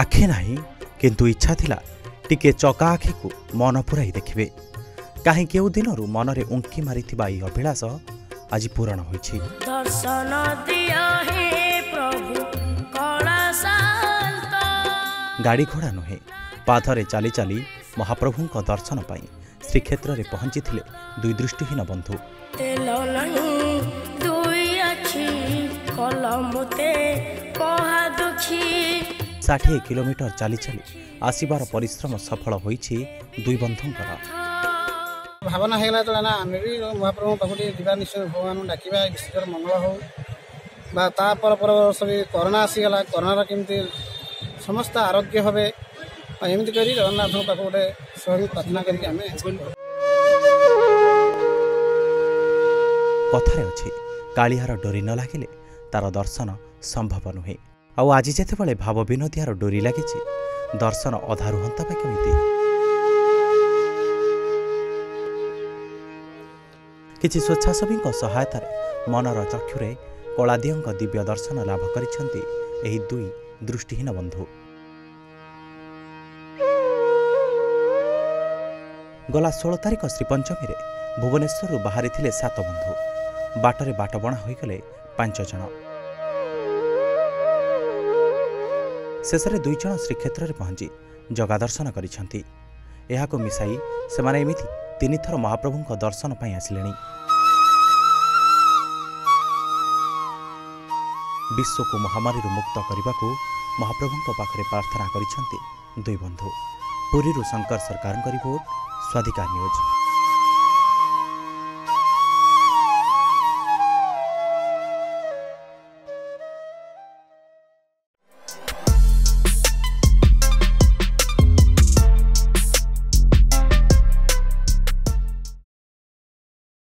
ଆଖି ନାହିଁ କିନ୍ତୁ ଇଚ୍ଛା ଥିଲା ଟିକେ ଚକା ଆଖିକୁ ମନ ପୁରାଇ ଦେଖିବେ। କାହିଁ କେଉଁ ଦିନରୁ ମନରେ ଉଙ୍କି ମାରିଥିବା ଏହି ଅଭିଳାଷ ଆଜି ପୂରଣ ହୋଇଛି। ଗାଡ଼ି ଘୋଡ଼ା ନୁହେଁ ପାଦରେ ଚାଲି ଚାଲି ମହାପ୍ରଭୁଙ୍କ ଦର୍ଶନ ପାଇଁ ଶ୍ରୀକ୍ଷେତ୍ରରେ ପହଞ୍ଚିଥିଲେ ଦୁଇ ଦୃଷ୍ଟିହୀନ ବନ୍ଧୁ। ଦୁଇ ଆଖି କଲମତେ ପହା ଦୁଃଖୀ ଷାଠିଏ କିଲୋମିଟର ଚାଲି ଚାଲି ଆସିବାର ପରିଶ୍ରମ ସଫଳ ହୋଇଛି ଦୁଇ ବନ୍ଧୁଙ୍କର। ଭାବନା ହେଇଗଲା ଯେତେବେଳେ ନା ଆମେ ବି ମହାପ୍ରଭୁଙ୍କ ପାଖକୁ ଟିକେ ଯିବା ନିଶ୍ଚୟ ଭଗବାନଙ୍କୁ ଡାକିବା ବିଶ୍ୱର ମଙ୍ଗଳ ହଉ। ବା ତା ପର ପର ବର୍ଷ ବି କରୋନା ଆସିଗଲା କରୋନାର କେମିତି ସମସ୍ତ ଆରୋଗ୍ୟ ହେବେ ଆଉ ଏମିତି କରି ଜଗନ୍ନାଥଙ୍କ ପାଖକୁ ଗୋଟେ ସ୍ୱୟଂ ପ୍ରାର୍ଥନା କରିକି ଆମେ କଥାରେ ଅଛି କାଳିଆର ଡୋରି ନ ଲାଗିଲେ ତାର ଦର୍ଶନ ସମ୍ଭବ ନୁହେଁ। ଆଉ ଆଜି ଯେତେବେଳେ ଭାବ ବିନୋଦିଆର ଡୋରି ଲାଗିଛି ଦର୍ଶନ ଅଧା ରୁହନ୍ତା ବା କେମିତି? କିଛି ସ୍ୱେଚ୍ଛାସେବୀଙ୍କ ସହାୟତାରେ ମନର ଚକ୍ଷୁରେ କଳାଦିଅଙ୍କ ଦିବ୍ୟ ଦର୍ଶନ ଲାଭ କରିଛନ୍ତି ଏହି ଦୁଇ ଦୃଷ୍ଟିହୀନ ବନ୍ଧୁ। ଗଲା ଷୋହଳ ତାରିଖ ଶ୍ରୀପଞ୍ଚମୀରେ ଭୁବନେଶ୍ୱରରୁ ବାହାରିଥିଲେ ସାତ ବନ୍ଧୁ। ବାଟରେ ବାଟବଣା ହୋଇଗଲେ ପାଞ୍ଚ ଜଣ। ଶେଷରେ ଦୁଇ ଜଣ ଶ୍ରୀକ୍ଷେତ୍ରରେ ପହଞ୍ଚି ଜଗା ଦର୍ଶନ କରିଛନ୍ତି। ଏହାକୁ ମିଶାଇ ସେମାନେ ଏମିତି ତିନିଥର ମହାପ୍ରଭୁଙ୍କ ଦର୍ଶନ ପାଇଁ ଆସିଲେଣି। ବିଶ୍ୱକୁ ମହାମାରୀରୁ ମୁକ୍ତ କରିବାକୁ ମହାପ୍ରଭୁଙ୍କ ପାଖରେ ପ୍ରାର୍ଥନା କରିଛନ୍ତି ଦୁଇ ବନ୍ଧୁ। ପୁରୀରୁ ଶଙ୍କର ସରକାରଙ୍କ ରିପୋର୍ଟ ସ୍ୱାଧିକା ନ୍ୟୁଜ୍।